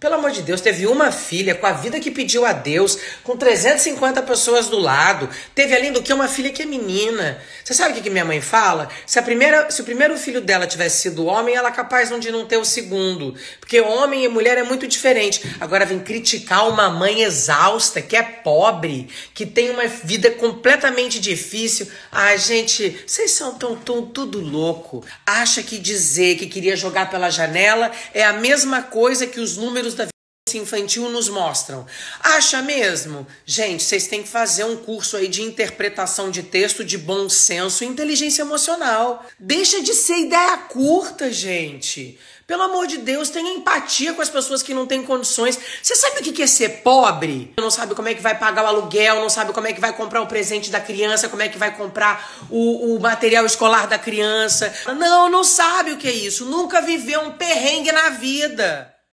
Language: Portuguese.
Pelo amor de Deus, teve uma filha com a vida que pediu a Deus, com 350 pessoas do lado. Teve além do que uma filha que é menina. Você sabe o que, que minha mãe fala? Se, a primeira, se o primeiro filho dela tivesse sido homem, ela é capaz de não ter o segundo. Porque homem e mulher é muito diferente. Agora vem criticar uma mãe exausta, que é pobre, que tem uma vida completamente difícil. Ai, gente, vocês são tão, tão tudo louco. Acha que dizer que queria jogar pela janela é a mesma coisa que os números infantil nos mostram. Acha mesmo? Gente, vocês têm que fazer um curso aí de interpretação de texto, de bom senso e inteligência emocional. Deixa de ser ideia curta, gente. Pelo amor de Deus, tenha empatia com as pessoas que não têm condições. Você sabe o que é ser pobre? Não sabe como é que vai pagar o aluguel, não sabe como é que vai comprar o presente da criança, como é que vai comprar o, o material escolar da criança. Não, não sabe o que é isso. Nunca viveu um perrengue na vida.